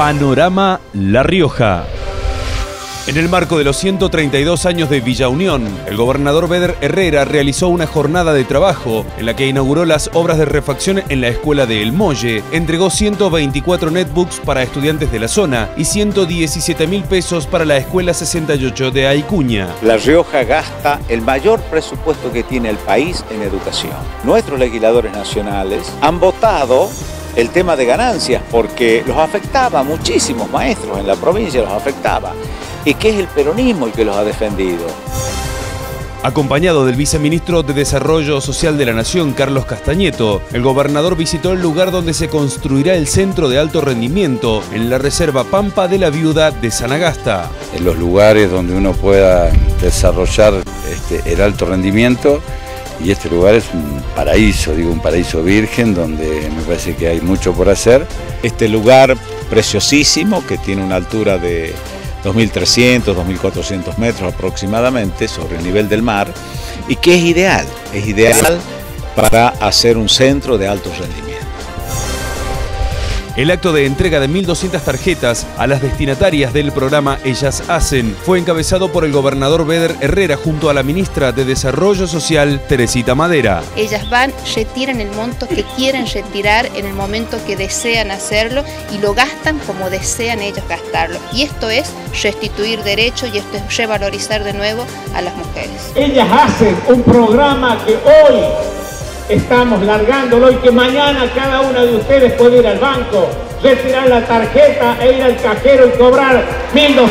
Panorama La Rioja. En el marco de los 132 años de Villa Unión, el gobernador Beder Herrera realizó una jornada de trabajo en la que inauguró las obras de refacción en la escuela de El Molle, entregó 124 netbooks para estudiantes de la zona y 117 mil pesos para la escuela 68 de Aicuña. La Rioja gasta el mayor presupuesto que tiene el país en educación. Nuestros legisladores nacionales han votado el tema de ganancias, porque los afectaba, muchísimos maestros en la provincia los afectaba, y que es el peronismo el que los ha defendido. Acompañado del viceministro de Desarrollo Social de la Nación, Carlos Castañeto, el gobernador visitó el lugar donde se construirá el centro de alto rendimiento en la reserva Pampa de la Viuda de Sanagasta. En los lugares donde uno pueda desarrollar este, el alto rendimiento y este lugar es un paraíso, digo un paraíso virgen donde me parece que hay mucho por hacer. Este lugar preciosísimo que tiene una altura de 2.300, 2.400 metros aproximadamente sobre el nivel del mar y que es ideal, es ideal para hacer un centro de alto rendimiento. El acto de entrega de 1.200 tarjetas a las destinatarias del programa Ellas Hacen fue encabezado por el gobernador Beder Herrera junto a la ministra de Desarrollo Social, Teresita Madera. Ellas van, retiran el monto que quieren retirar en el momento que desean hacerlo y lo gastan como desean ellos gastarlo. Y esto es restituir derechos y esto es revalorizar de nuevo a las mujeres. Ellas hacen un programa que hoy estamos largándolo y que mañana cada una de ustedes puede ir al banco, retirar la tarjeta e ir al cajero y cobrar 1.200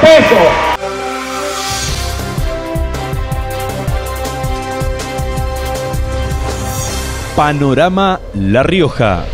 pesos. Panorama La Rioja.